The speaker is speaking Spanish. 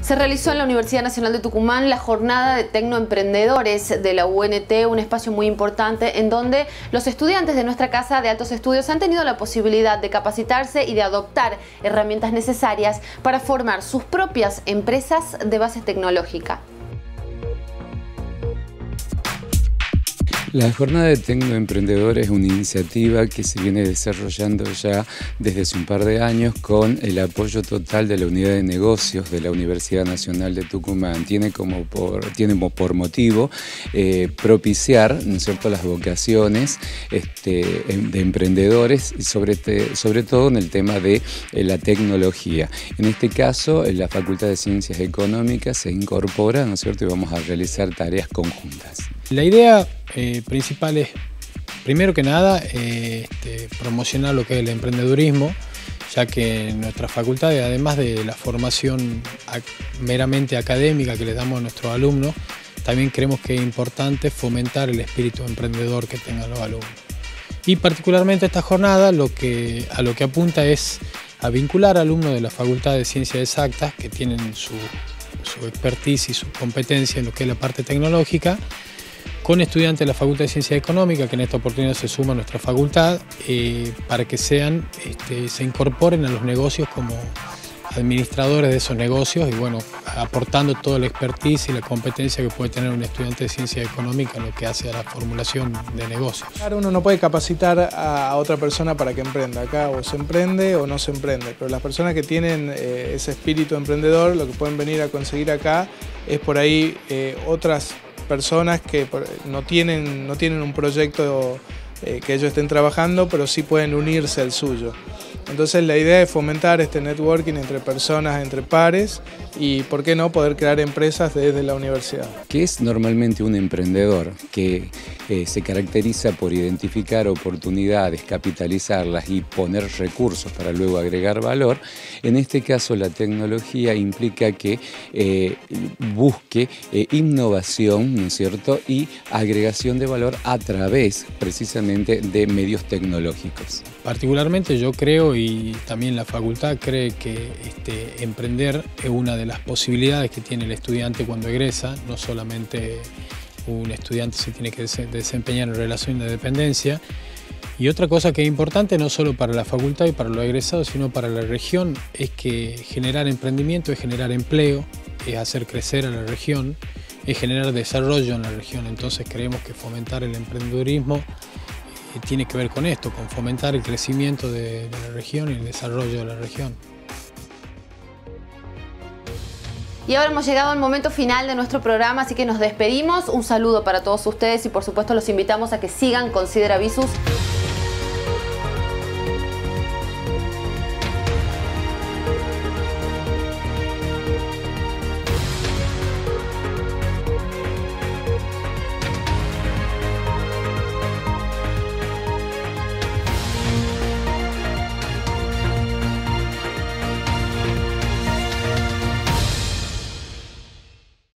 Se realizó en la Universidad Nacional de Tucumán la jornada de tecnoemprendedores de la UNT, un espacio muy importante en donde los estudiantes de nuestra casa de altos estudios han tenido la posibilidad de capacitarse y de adoptar herramientas necesarias para formar sus propias empresas de base tecnológica. La jornada de Tecnoemprendedores es una iniciativa que se viene desarrollando ya desde hace un par de años con el apoyo total de la unidad de negocios de la Universidad Nacional de Tucumán. Tiene como por, tiene por motivo eh, propiciar ¿no las vocaciones este, em, de emprendedores, sobre, sobre todo en el tema de eh, la tecnología. En este caso, en la Facultad de Ciencias Económicas se incorpora ¿no es cierto? y vamos a realizar tareas conjuntas. La idea eh, principal es, primero que nada, eh, este, promocionar lo que es el emprendedurismo, ya que en nuestra facultad, además de la formación meramente académica que le damos a nuestros alumnos, también creemos que es importante fomentar el espíritu emprendedor que tengan los alumnos. Y particularmente esta jornada a lo que apunta es a vincular alumnos de la Facultad de Ciencias Exactas que tienen su, su expertise y su competencia en lo que es la parte tecnológica con estudiantes de la Facultad de Ciencias Económicas, que en esta oportunidad se suma a nuestra facultad, eh, para que sean, este, se incorporen a los negocios como administradores de esos negocios y bueno, aportando toda la expertise y la competencia que puede tener un estudiante de ciencia económica en lo que hace a la formulación de negocios. Claro, uno no puede capacitar a otra persona para que emprenda. Acá o se emprende o no se emprende, pero las personas que tienen eh, ese espíritu emprendedor, lo que pueden venir a conseguir acá es por ahí eh, otras personas que no tienen, no tienen un proyecto eh, que ellos estén trabajando, pero sí pueden unirse al suyo. Entonces la idea es fomentar este networking entre personas, entre pares y, ¿por qué no?, poder crear empresas desde la universidad. ¿Qué es normalmente un emprendedor? Que eh, se caracteriza por identificar oportunidades, capitalizarlas y poner recursos para luego agregar valor. En este caso la tecnología implica que eh, busque innovación, ¿no es cierto?, y agregación de valor a través precisamente de medios tecnológicos. Particularmente yo creo y también la facultad cree que este, emprender es una de las posibilidades que tiene el estudiante cuando egresa, no solamente un estudiante se tiene que desempeñar en relación de dependencia. Y otra cosa que es importante, no solo para la facultad y para los egresados, sino para la región, es que generar emprendimiento es generar empleo, es hacer crecer a la región, es generar desarrollo en la región. Entonces creemos que fomentar el emprendedurismo tiene que ver con esto, con fomentar el crecimiento de la región y el desarrollo de la región. Y ahora hemos llegado al momento final de nuestro programa, así que nos despedimos. Un saludo para todos ustedes y por supuesto los invitamos a que sigan Considera Visus